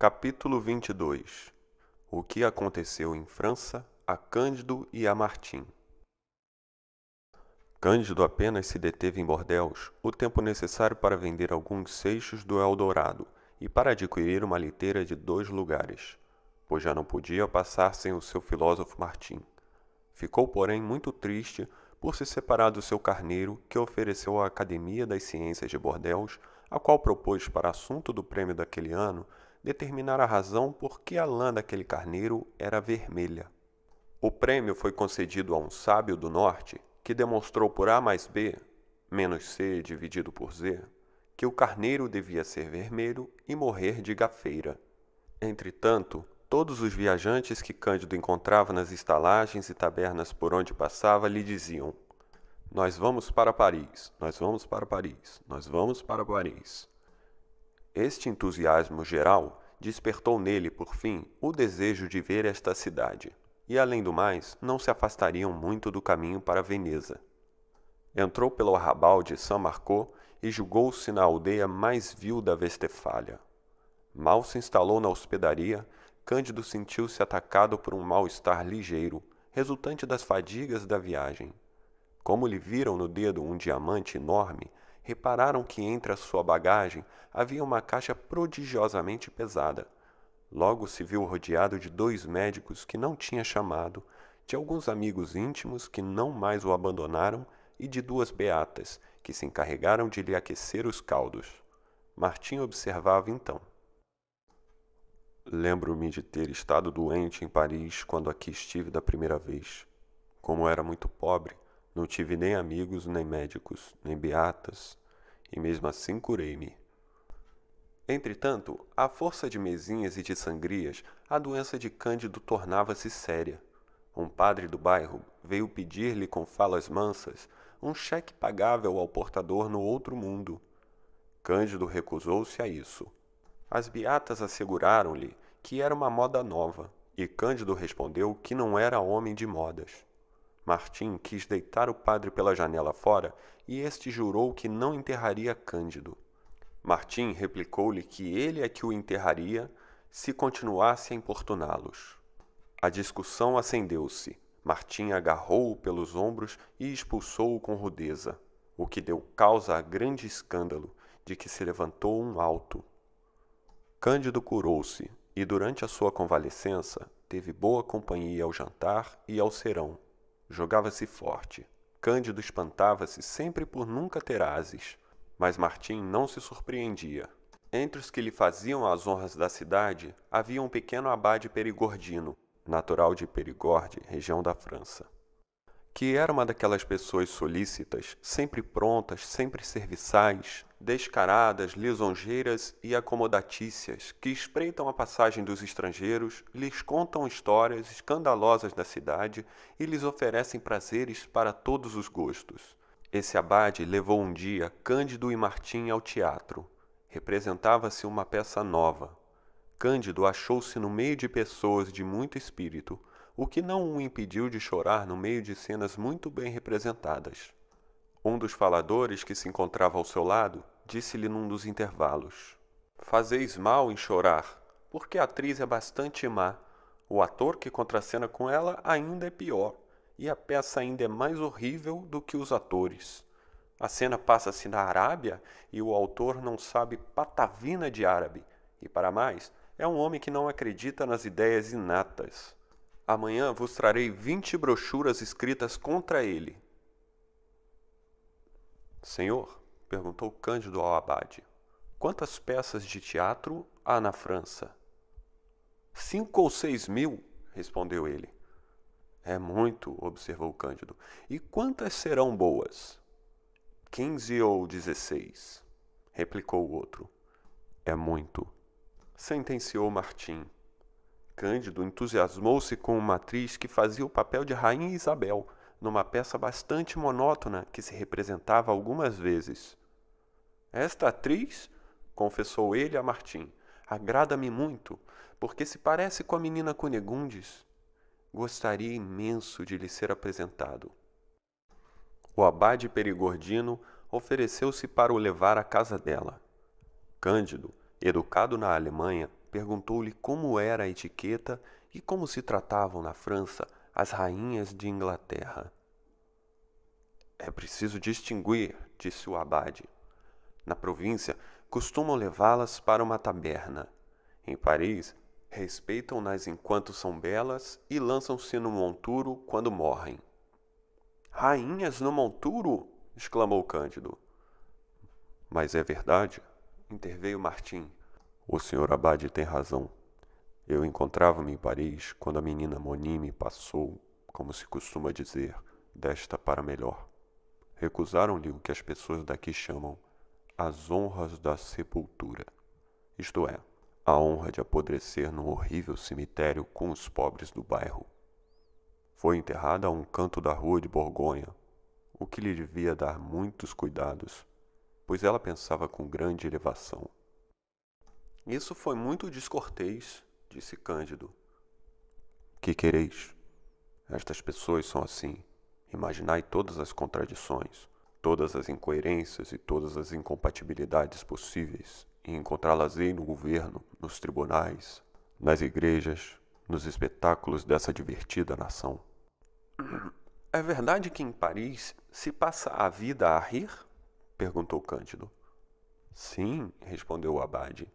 Capítulo 22 O que aconteceu em França a Cândido e a Martim Cândido apenas se deteve em Bordéus o tempo necessário para vender alguns seixos do Eldorado e para adquirir uma liteira de dois lugares, pois já não podia passar sem o seu filósofo Martim. Ficou, porém, muito triste por se separar do seu carneiro que ofereceu à Academia das Ciências de Bordéus, a qual propôs para assunto do prêmio daquele ano determinar a razão por que a lã daquele carneiro era vermelha. O prêmio foi concedido a um sábio do norte que demonstrou por A mais B, menos C dividido por Z, que o carneiro devia ser vermelho e morrer de gafeira. Entretanto, todos os viajantes que Cândido encontrava nas estalagens e tabernas por onde passava lhe diziam: Nós vamos para Paris, nós vamos para Paris, nós vamos para Paris. Este entusiasmo geral despertou nele, por fim, o desejo de ver esta cidade, e além do mais, não se afastariam muito do caminho para Veneza. Entrou pelo arrabal de São Marcó e julgou-se na aldeia mais vil da Vestefália. Mal se instalou na hospedaria, Cândido sentiu-se atacado por um mal-estar ligeiro, resultante das fadigas da viagem. Como lhe viram no dedo um diamante enorme, repararam que entre a sua bagagem havia uma caixa prodigiosamente pesada. Logo se viu rodeado de dois médicos que não tinha chamado, de alguns amigos íntimos que não mais o abandonaram e de duas beatas que se encarregaram de lhe aquecer os caldos. Martim observava então. Lembro-me de ter estado doente em Paris quando aqui estive da primeira vez. Como era muito pobre, não tive nem amigos, nem médicos, nem beatas, e mesmo assim curei-me. Entretanto, à força de mesinhas e de sangrias, a doença de Cândido tornava-se séria. Um padre do bairro veio pedir-lhe com falas mansas um cheque pagável ao portador no outro mundo. Cândido recusou-se a isso. As beatas asseguraram-lhe que era uma moda nova, e Cândido respondeu que não era homem de modas. Martim quis deitar o padre pela janela fora, e este jurou que não enterraria Cândido. Martim replicou-lhe que ele é que o enterraria se continuasse a importuná-los. A discussão acendeu-se. Martim agarrou-o pelos ombros e expulsou-o com rudeza, o que deu causa a grande escândalo, de que se levantou um alto. Cândido curou-se e, durante a sua convalescença, teve boa companhia ao jantar e ao serão. Jogava-se forte. Cândido espantava-se sempre por nunca ter ases, mas Martim não se surpreendia. Entre os que lhe faziam as honras da cidade havia um pequeno abade perigordino, natural de Perigorde, região da França, que era uma daquelas pessoas solícitas, sempre prontas, sempre serviçais, descaradas, lisonjeiras e acomodatícias, que espreitam a passagem dos estrangeiros, lhes contam histórias escandalosas da cidade e lhes oferecem prazeres para todos os gostos. Esse abade levou um dia Cândido e Martim ao teatro. Representava-se uma peça nova, Cândido achou-se no meio de pessoas de muito espírito, o que não o impediu de chorar no meio de cenas muito bem representadas. Um dos faladores que se encontrava ao seu lado disse-lhe num dos intervalos: Fazeis mal em chorar, porque a atriz é bastante má. O ator que contracena com ela ainda é pior, e a peça ainda é mais horrível do que os atores. A cena passa-se na Arábia e o autor não sabe patavina de árabe, e para mais, é um homem que não acredita nas ideias inatas. Amanhã vos trarei vinte brochuras escritas contra ele. Senhor, perguntou Cândido ao abade, quantas peças de teatro há na França? Cinco ou seis mil, respondeu ele. É muito, observou Cândido. E quantas serão boas? Quinze ou dezesseis, replicou o outro. É muito, sentenciou Martim. Cândido entusiasmou-se com uma atriz que fazia o papel de Rainha Isabel, numa peça bastante monótona que se representava algumas vezes. Esta atriz, confessou ele a Martim, agrada-me muito, porque se parece com a menina Cunegundes. Gostaria imenso de lhe ser apresentado. O abade Perigordino ofereceu-se para o levar à casa dela. Cândido, educado na Alemanha, perguntou-lhe como era a etiqueta e como se tratavam na França as rainhas de Inglaterra. É preciso distinguir, disse o abade. Na província, costumam levá-las para uma taberna. Em Paris, respeitam-nas enquanto são belas e lançam-se no monturo quando morrem. Rainhas no monturo? exclamou Cândido. Mas é verdade, interveio Martim. O senhor Abade tem razão. Eu encontrava-me em Paris quando a menina Monime passou, como se costuma dizer, desta para melhor. Recusaram-lhe o que as pessoas daqui chamam as honras da sepultura, isto é, a honra de apodrecer num horrível cemitério com os pobres do bairro. Foi enterrada a um canto da rua de Borgonha, o que lhe devia dar muitos cuidados, pois ela pensava com grande elevação. Isso foi muito descortês, disse Cândido. Que quereis? Estas pessoas são assim. Imaginai todas as contradições, todas as incoerências e todas as incompatibilidades possíveis e encontrá-las-ei no governo, nos tribunais, nas igrejas, nos espetáculos dessa divertida nação. É verdade que em Paris se passa a vida a rir? perguntou Cândido. Sim, respondeu o abade,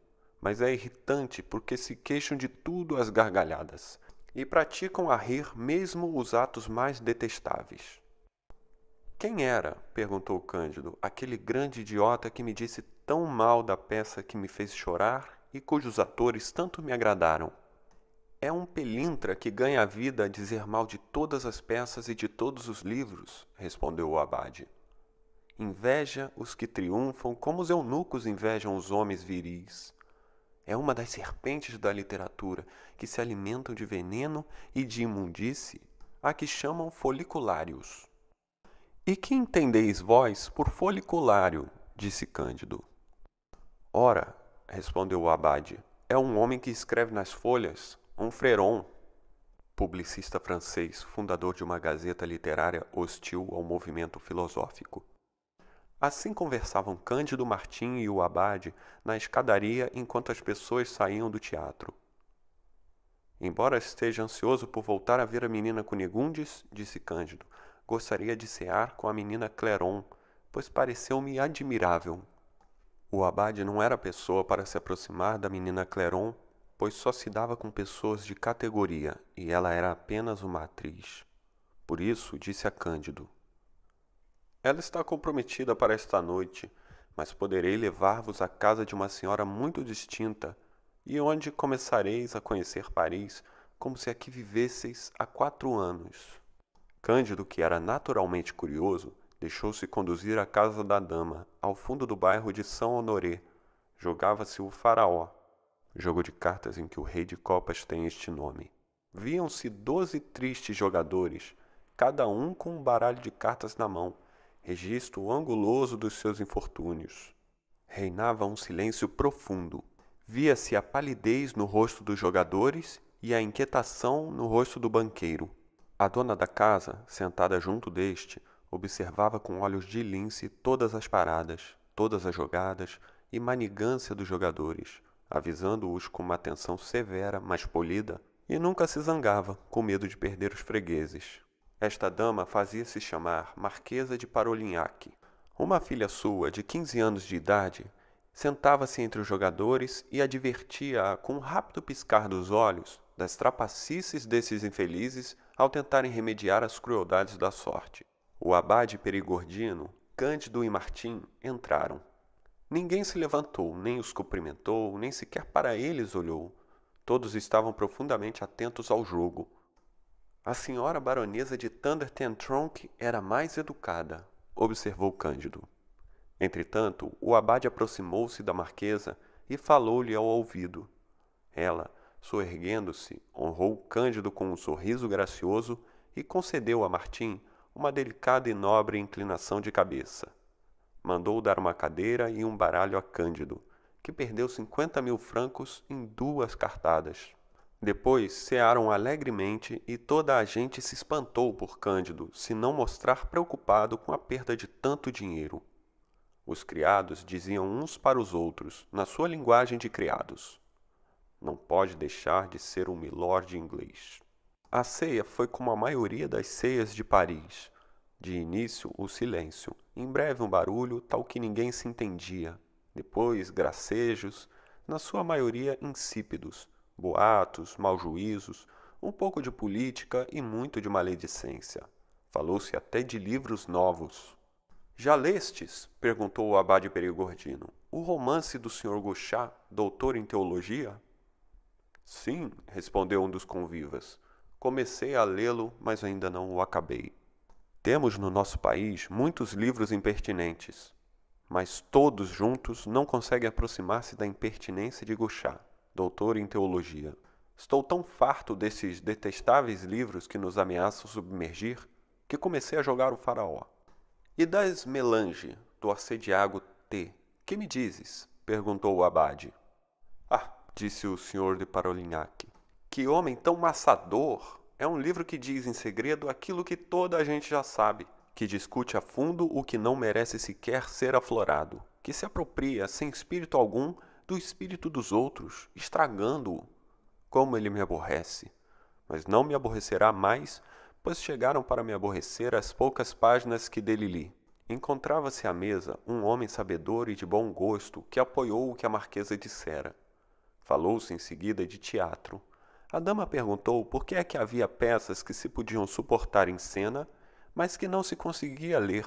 mas é irritante porque se queixam de tudo às gargalhadas e praticam a rir mesmo os atos mais detestáveis. Quem era, perguntou Cândido, aquele grande idiota que me disse tão mal da peça que me fez chorar e cujos atores tanto me agradaram? É um pelintra que ganha a vida a dizer mal de todas as peças e de todos os livros, respondeu o abade. Inveja os que triunfam como os eunucos invejam os homens viris. É uma das serpentes da literatura que se alimentam de veneno e de imundície, a que chamam foliculários. E que entendeis vós por foliculário? disse Cândido. Ora, respondeu o abade, é um homem que escreve nas folhas um Fréron, publicista francês, fundador de uma gazeta literária hostil ao movimento filosófico. Assim conversavam Cândido Martim e o abade na escadaria enquanto as pessoas saíam do teatro. Embora esteja ansioso por voltar a ver a menina Cunigundes, disse Cândido, gostaria de cear com a menina Clairon, pois pareceu-me admirável. O abade não era pessoa para se aproximar da menina Clairon pois só se dava com pessoas de categoria e ela era apenas uma atriz. Por isso, disse a Cândido: Ela está comprometida para esta noite, mas poderei levar-vos à casa de uma senhora muito distinta e onde começareis a conhecer Paris como se aqui vivesseis há quatro anos. Cândido, que era naturalmente curioso, deixou-se conduzir à casa da dama, ao fundo do bairro de São Honoré. Jogava-se o faraó, jogo de cartas em que o rei de copas tem este nome. Viam-se doze tristes jogadores, cada um com um baralho de cartas na mão, registro anguloso dos seus infortúnios. Reinava um silêncio profundo. Via-se a palidez no rosto dos jogadores e a inquietação no rosto do banqueiro. A dona da casa, sentada junto deste, observava com olhos de lince todas as paradas, todas as jogadas e manigância dos jogadores, avisando-os com uma atenção severa, mas polida, e nunca se zangava, com medo de perder os fregueses. Esta dama fazia-se chamar Marquesa de Parolignac. Uma filha sua, de quinze anos de idade, sentava-se entre os jogadores e advertia-a com um rápido piscar dos olhos das trapacices desses infelizes ao tentarem remediar as crueldades da sorte. O abade Perigordino, Cândido e Martim entraram. Ninguém se levantou, nem os cumprimentou, nem sequer para eles olhou. Todos estavam profundamente atentos ao jogo. A senhora baronesa de Thunder Tronk era mais educada, observou Cândido. Entretanto, o abade aproximou-se da marquesa e falou-lhe ao ouvido. Ela, soerguendo-se, honrou Cândido com um sorriso gracioso e concedeu a Martim uma delicada e nobre inclinação de cabeça mandou dar uma cadeira e um baralho a Cândido, que perdeu cinquenta mil francos em duas cartadas. Depois cearam alegremente e toda a gente se espantou por Cândido se não mostrar preocupado com a perda de tanto dinheiro. Os criados diziam uns para os outros, na sua linguagem de criados: Não pode deixar de ser um milord inglês. A ceia foi como a maioria das ceias de Paris. De início, o silêncio. Em breve, um barulho, tal que ninguém se entendia. Depois, gracejos, na sua maioria insípidos, boatos, mal-juízos, um pouco de política e muito de maledicência. Falou-se até de livros novos. Já lestes? perguntou o abade Perigordino. O romance do Sr. Gouchat, doutor em teologia? Sim, respondeu um dos convivas. Comecei a lê-lo, mas ainda não o acabei. Temos no nosso país muitos livros impertinentes, mas todos juntos não conseguem aproximar-se da impertinência de Gouchat, doutor em teologia. Estou tão farto desses detestáveis livros que nos ameaçam submergir que comecei a jogar o faraó. E das melange, do assediago T, que me dizes? perguntou o abade. Ah, disse o senhor de Parolignac, que homem tão maçador! É um livro que diz em segredo aquilo que toda a gente já sabe, que discute a fundo o que não merece sequer ser aflorado, que se apropria, sem espírito algum, do espírito dos outros, estragando-o. Como ele me aborrece! Mas não me aborrecerá mais pois chegaram para me aborrecer as poucas páginas que dele li. Encontrava-se à mesa um homem sabedor e de bom gosto que apoiou o que a marquesa dissera. Falou-se em seguida de teatro. A dama perguntou por que é que havia peças que se podiam suportar em cena, mas que não se conseguia ler.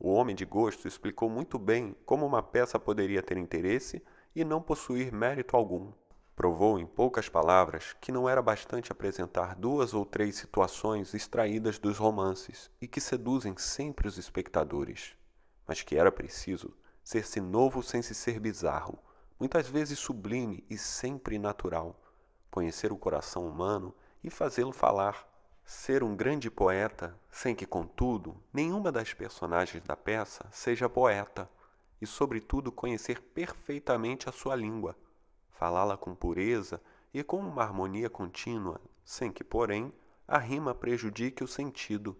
O homem de gosto explicou muito bem como uma peça poderia ter interesse e não possuir mérito algum. Provou em poucas palavras que não era bastante apresentar duas ou três situações extraídas dos romances e que seduzem sempre os espectadores, mas que era preciso ser-se novo sem se ser bizarro, muitas vezes sublime e sempre natural, conhecer o coração humano e fazê-lo falar, ser um grande poeta sem que, contudo, nenhuma das personagens da peça seja poeta, e, sobretudo, conhecer perfeitamente a sua língua falá-la com pureza e com uma harmonia contínua, sem que, porém, a rima prejudique o sentido.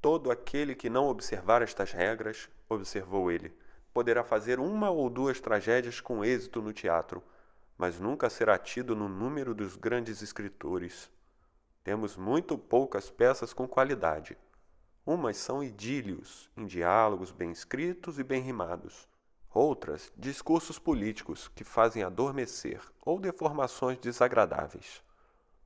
Todo aquele que não observar estas regras, observou ele, poderá fazer uma ou duas tragédias com êxito no teatro, mas nunca será tido no número dos grandes escritores. Temos muito poucas peças com qualidade. Umas são idílios, em diálogos bem escritos e bem rimados. Outras, discursos políticos que fazem adormecer ou deformações desagradáveis.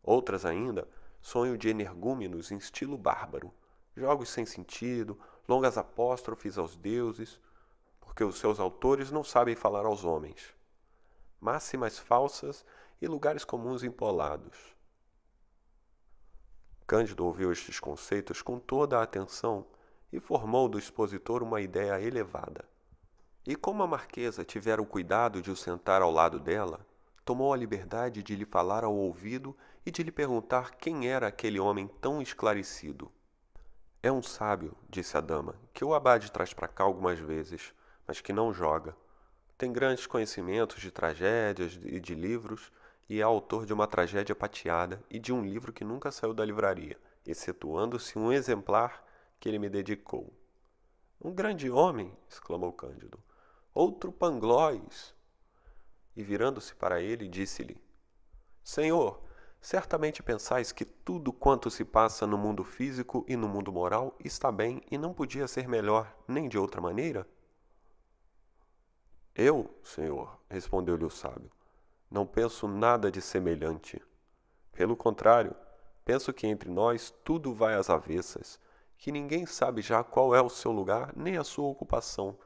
Outras ainda, sonho de energúmenos em estilo bárbaro, jogos sem sentido, longas apóstrofes aos deuses, porque os seus autores não sabem falar aos homens. Máximas falsas e lugares comuns empolados. Cândido ouviu estes conceitos com toda a atenção e formou do expositor uma ideia elevada. E como a marquesa tivera o cuidado de o sentar ao lado dela, tomou a liberdade de lhe falar ao ouvido e de lhe perguntar quem era aquele homem tão esclarecido. É um sábio, disse a dama, que o abade traz para cá algumas vezes, mas que não joga. Tem grandes conhecimentos de tragédias e de livros, e é autor de uma tragédia pateada e de um livro que nunca saiu da livraria, excetuando-se um exemplar que ele me dedicou. Um grande homem! exclamou Cândido outro Panglóis. E virando-se para ele, disse-lhe: Senhor, certamente pensais que tudo quanto se passa no mundo físico e no mundo moral está bem e não podia ser melhor nem de outra maneira? Eu, senhor, respondeu-lhe o sábio, não penso nada de semelhante. Pelo contrário, penso que entre nós tudo vai às avessas, que ninguém sabe já qual é o seu lugar nem a sua ocupação,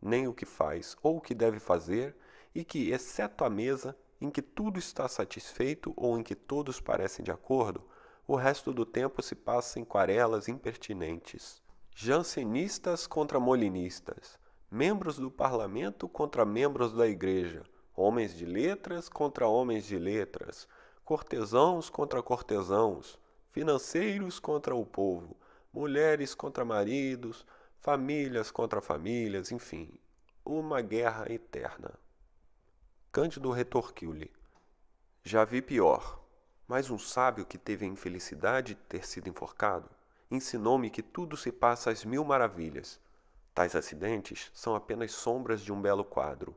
nem o que faz ou o que deve fazer, e que, exceto a mesa, em que tudo está satisfeito ou em que todos parecem de acordo, o resto do tempo se passa em quarelas impertinentes. Jansenistas contra molinistas, membros do parlamento contra membros da igreja, homens de letras contra homens de letras, cortesãos contra cortesãos, financeiros contra o povo, mulheres contra maridos, famílias contra famílias, enfim, uma guerra eterna. Cândido retorquiu-lhe: Já vi pior, mas um sábio que teve a infelicidade de ter sido enforcado ensinou-me que tudo se passa às mil maravilhas. Tais acidentes são apenas sombras de um belo quadro.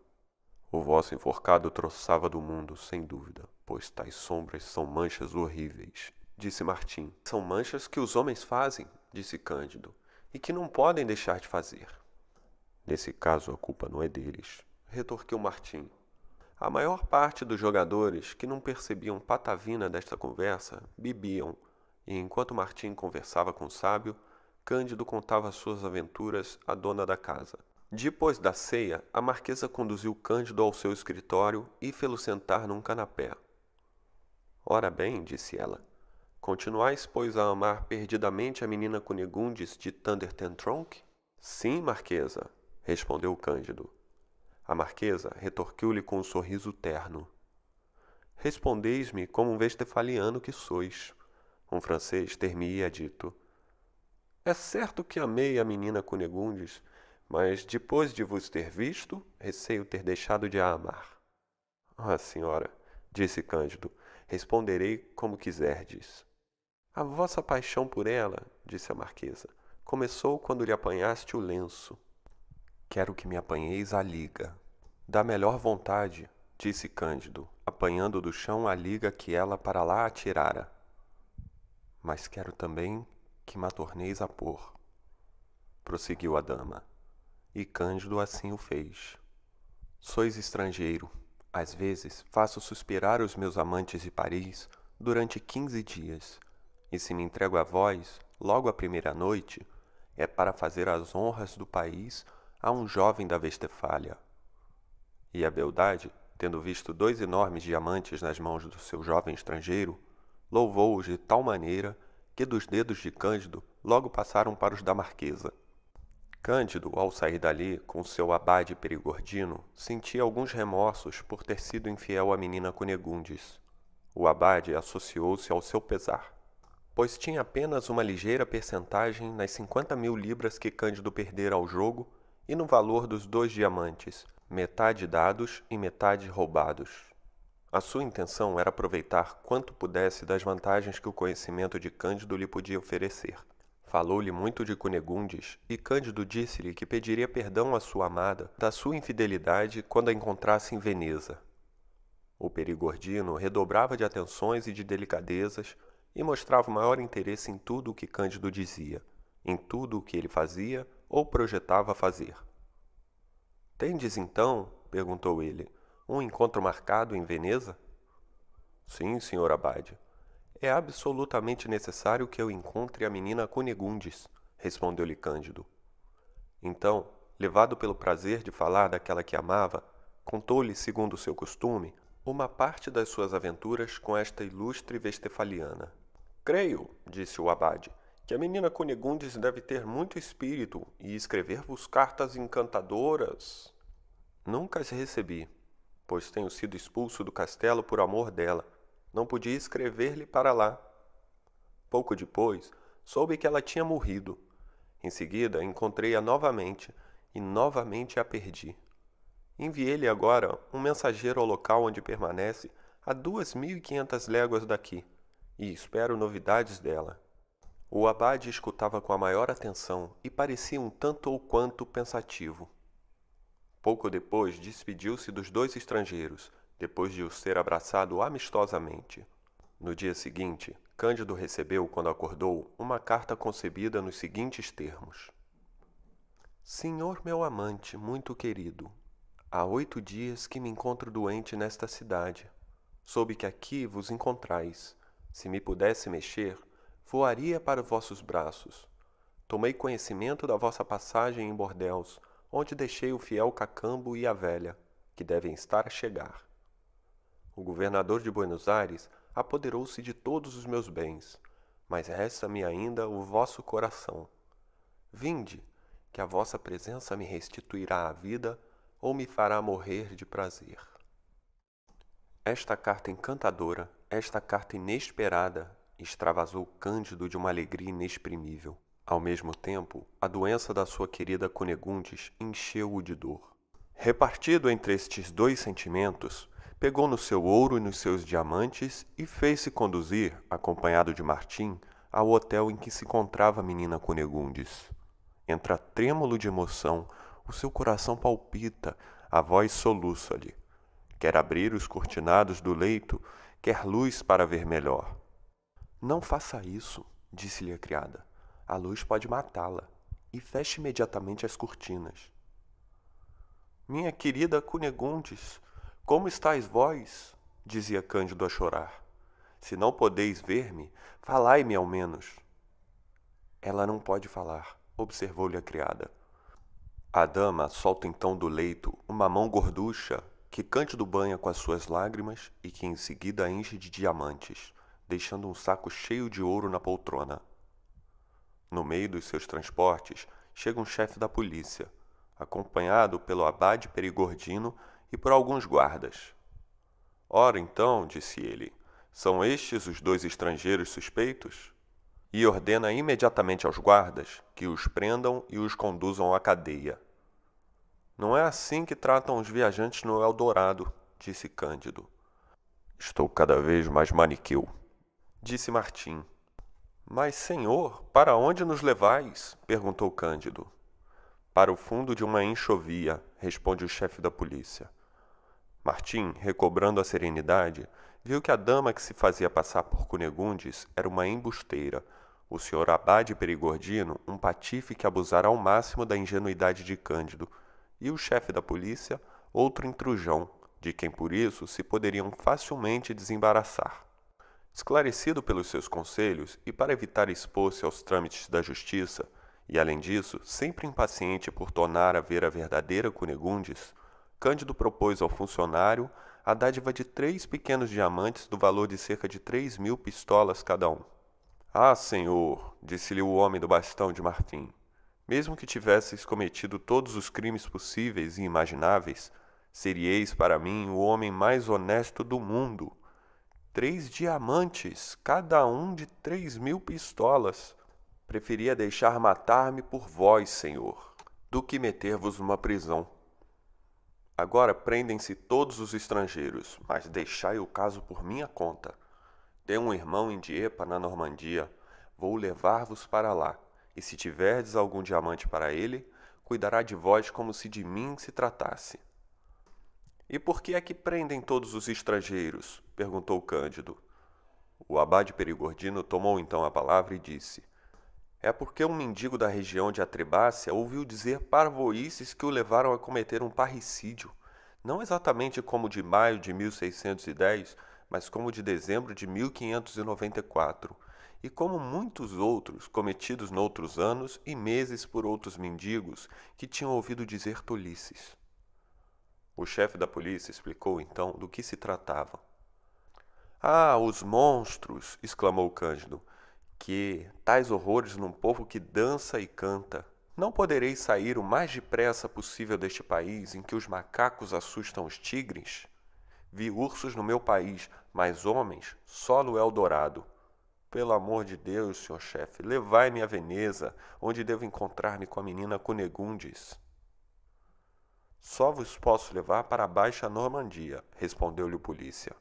O vosso enforcado troçava do mundo, sem dúvida, pois tais sombras são manchas horríveis, disse Martim. São manchas que os homens fazem, disse Cândido, e que não podem deixar de fazer. Nesse caso, a culpa não é deles, retorquiu Martim. A maior parte dos jogadores que não percebiam patavina desta conversa bebiam, e enquanto Martim conversava com o sábio, Cândido contava suas aventuras à dona da casa. Depois da ceia, a marquesa conduziu Cândido ao seu escritório e fê-lo sentar num canapé. Ora bem, disse ela, continuais, pois, a amar perdidamente a menina Cunegundes de Thunder Tronk? Sim, marquesa, respondeu Cândido. A marquesa retorquiu-lhe com um sorriso terno. Respondeis-me como um vestefaliano que sois. Um francês ter-me-ia dito. É certo que amei a menina Cunegundes, mas depois de vos ter visto, receio ter deixado de a amar. Ah, senhora, disse Cândido, responderei como quiserdes. A vossa paixão por ela, disse a marquesa, começou quando lhe apanhaste o lenço. Quero que me apanheis a liga. Da melhor vontade, disse Cândido, apanhando do chão a liga que ela para lá atirara. Mas quero também que me torneis a pôr, prosseguiu a dama e Cândido assim o fez. Sois estrangeiro. Às vezes faço suspirar os meus amantes de Paris durante quinze dias, e se me entrego a vós, logo a primeira noite, é para fazer as honras do país a um jovem da Vestefália. E a beldade, tendo visto dois enormes diamantes nas mãos do seu jovem estrangeiro, louvou-os de tal maneira que dos dedos de Cândido logo passaram para os da marquesa. Cândido, ao sair dali com seu abade perigordino, sentia alguns remorsos por ter sido infiel à menina Cunegundes. O abade associou-se ao seu pesar, pois tinha apenas uma ligeira percentagem nas cinquenta mil libras que Cândido perdera ao jogo e no valor dos dois diamantes, metade dados e metade roubados. A sua intenção era aproveitar quanto pudesse das vantagens que o conhecimento de Cândido lhe podia oferecer. Falou-lhe muito de Cunegundes, e Cândido disse-lhe que pediria perdão à sua amada da sua infidelidade quando a encontrasse em Veneza. O perigordino redobrava de atenções e de delicadezas e mostrava maior interesse em tudo o que Cândido dizia, em tudo o que ele fazia ou projetava fazer. Tendes então, perguntou ele, um encontro marcado em Veneza? Sim, senhor abade. É absolutamente necessário que eu encontre a menina Cunegundes, respondeu-lhe Cândido. Então, levado pelo prazer de falar daquela que amava, contou-lhe, segundo seu costume, uma parte das suas aventuras com esta ilustre vestefaliana. Creio, disse o abade, que a menina Cunegundes deve ter muito espírito e escrever-vos cartas encantadoras. Nunca as recebi, pois tenho sido expulso do castelo por amor dela não podia escrever-lhe para lá. Pouco depois, soube que ela tinha morrido. Em seguida, encontrei-a novamente e novamente a perdi. Enviei-lhe agora um mensageiro ao local onde permanece a duas mil e quinhentas léguas daqui e espero novidades dela. O abade escutava com a maior atenção e parecia um tanto ou quanto pensativo. Pouco depois despediu-se dos dois estrangeiros depois de os ter abraçado amistosamente. No dia seguinte, Cândido recebeu, quando acordou, uma carta concebida nos seguintes termos: Senhor meu amante, muito querido, há oito dias que me encontro doente nesta cidade. Soube que aqui vos encontrais. Se me pudesse mexer, voaria para vossos braços. Tomei conhecimento da vossa passagem em Bordéus, onde deixei o fiel Cacambo e a velha, que devem estar a chegar. O governador de Buenos Aires apoderou-se de todos os meus bens, mas resta-me ainda o vosso coração. Vinde, que a vossa presença me restituirá a vida ou me fará morrer de prazer. Esta carta encantadora, esta carta inesperada, extravasou Cândido de uma alegria inexprimível. Ao mesmo tempo, a doença da sua querida Cunegundes encheu-o de dor. Repartido entre estes dois sentimentos, pegou no seu ouro e nos seus diamantes e fez-se conduzir, acompanhado de Martim, ao hotel em que se encontrava a menina Cunegundes. Entra trêmulo de emoção, o seu coração palpita, A voz soluça-lhe. Quer abrir os cortinados do leito, quer luz para ver melhor. Não faça isso, disse-lhe a criada. A luz pode matá-la. E feche imediatamente as cortinas. Minha querida Cunegundes, como estáis vós? dizia Cândido a chorar. Se não podeis ver-me, falai-me ao menos. Ela não pode falar, observou-lhe a criada. A dama solta então do leito uma mão gorducha que Cândido banha com as suas lágrimas e que em seguida enche de diamantes, deixando um saco cheio de ouro na poltrona. No meio dos seus transportes chega um chefe da polícia, acompanhado pelo abade Perigordino e por alguns guardas. Ora então, disse ele, são estes os dois estrangeiros suspeitos? E ordena imediatamente aos guardas que os prendam e os conduzam à cadeia. Não é assim que tratam os viajantes no Eldorado, disse Cândido. Estou cada vez mais maniqueu, disse Martim. Mas, senhor, para onde nos levais? perguntou Cândido. Para o fundo de uma enxovia, responde o chefe da polícia. Martim, recobrando a serenidade, viu que a dama que se fazia passar por Cunegundes era uma embusteira, o senhor Abade Perigordino um patife que abusara ao máximo da ingenuidade de Cândido, e o chefe da polícia, outro intrujão, de quem por isso se poderiam facilmente desembaraçar. Esclarecido pelos seus conselhos e para evitar expor-se aos trâmites da justiça, e além disso, sempre impaciente por tornar a ver a verdadeira Cunegundes, Cândido propôs ao funcionário a dádiva de três pequenos diamantes do valor de cerca de três mil pistolas cada um. Ah, senhor, disse-lhe o homem do bastão de marfim, mesmo que tivesseis cometido todos os crimes possíveis e imagináveis, serieis para mim o homem mais honesto do mundo. Três diamantes, cada um de três mil pistolas. Preferia deixar matar-me por vós, senhor, do que meter-vos numa prisão. Agora prendem-se todos os estrangeiros, mas deixai o caso por minha conta. Tenho um irmão em Diepa, na Normandia. Vou levar-vos para lá, e se tiverdes algum diamante para ele, cuidará de vós como se de mim se tratasse. E por que é que prendem todos os estrangeiros? perguntou Cândido. O abade Perigordino tomou então a palavra e disse: é porque um mendigo da região de Atribácia ouviu dizer parvoices que o levaram a cometer um parricídio, não exatamente como de maio de 1610, mas como de dezembro de 1594, e como muitos outros cometidos noutros anos e meses por outros mendigos que tinham ouvido dizer tolices. O chefe da polícia explicou então do que se tratava. Ah, os monstros! exclamou Cândido que tais horrores num povo que dança e canta. Não poderei sair o mais depressa possível deste país em que os macacos assustam os tigres? Vi ursos no meu país, mas homens só no Eldorado. Pelo amor de Deus, senhor chefe, levai-me a Veneza, onde devo encontrar-me com a menina Cunegundes. Só vos posso levar para a Baixa Normandia, respondeu-lhe o polícia.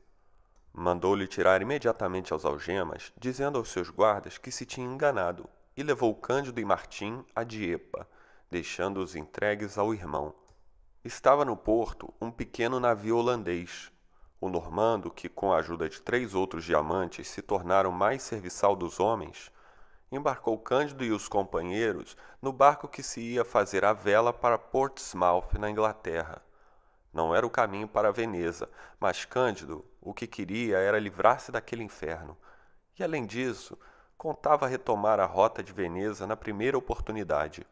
Mandou-lhe tirar imediatamente as algemas, dizendo aos seus guardas que se tinha enganado, e levou Cândido e Martim a Diepa, deixando-os entregues ao irmão. Estava no porto um pequeno navio holandês. O normando, que com a ajuda de três outros diamantes se tornaram mais serviçal dos homens, embarcou Cândido e os companheiros no barco que se ia fazer a vela para Portsmouth, na Inglaterra. Não era o caminho para Veneza, mas Cândido o que queria era livrar-se daquele inferno. E além disso, contava retomar a rota de Veneza na primeira oportunidade.